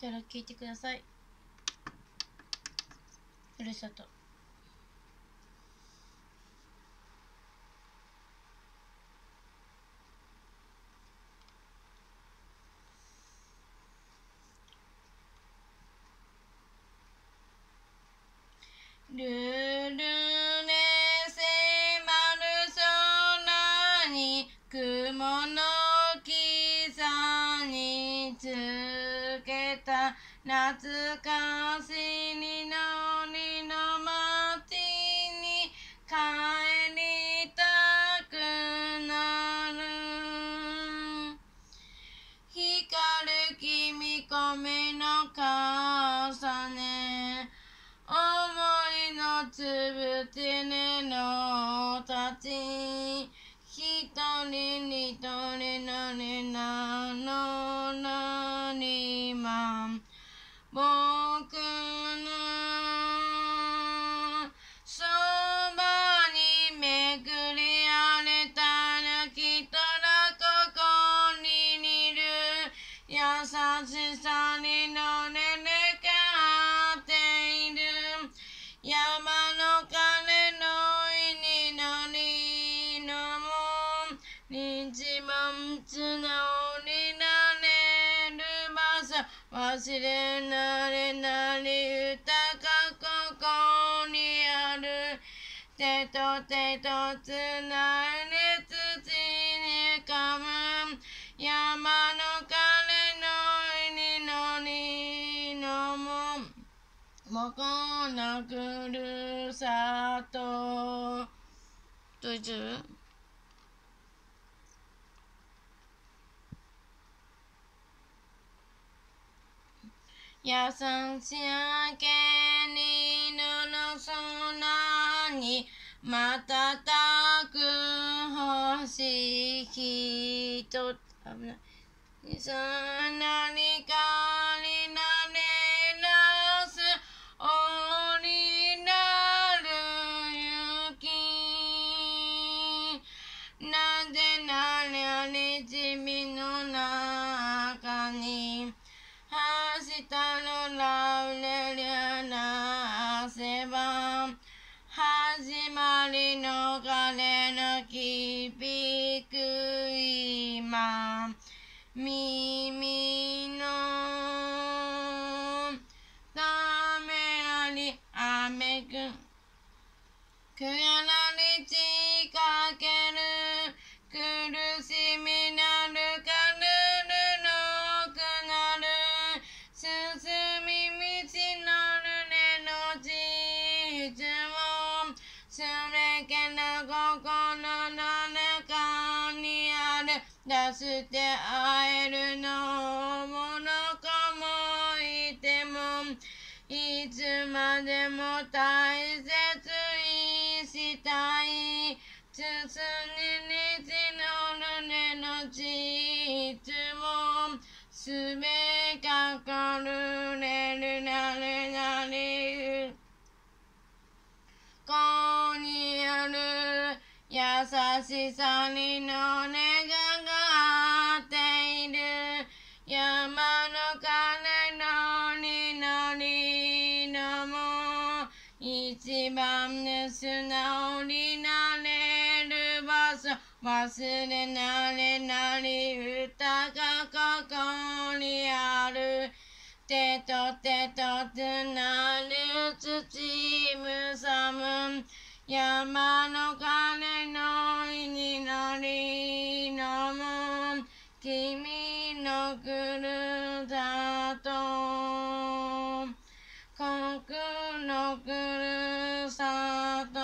たら聞いてください。ふるさと。ルルネセマルソナに雲の懐かしいのりの街に帰りたくなる。光る君米の傘ね思いのつぶてねのたち。一人一人のになの。僕のそばにめぐり荒れたら来たらここにいる優しさにのれれかっている山の鐘の上にのりのも日もつの忘れなれなり歌がここにある手と手とつないで土にかむ山の鐘の上にのりのも。もこのふるさと。どうぞ優しやけにぬの空に瞬く星ひと危ない。何か始まりの彼の響く今出して会えるのものかもいてもいつまでも大切にしたい包に虹の胸のちいつもすべかかるれるなれなれ。ここにある優しさにの願が番ね素直になれる場所忘れなれなり歌がここにある手と手とつなる土むさむ山の鐘の上になりのむ君のふるさと国のふる Stop.